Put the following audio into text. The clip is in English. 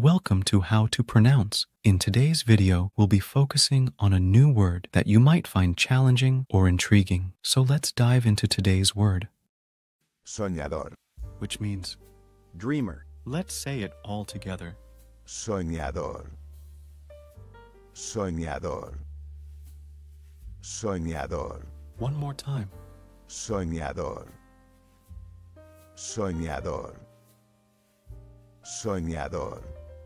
Welcome to How to Pronounce. In today's video, we'll be focusing on a new word that you might find challenging or intriguing. So let's dive into today's word, Soñador. which means, Dreamer. let's say it all together. Soñador. Soñador. Soñador. One more time. Soñador. Soñador. Soñador.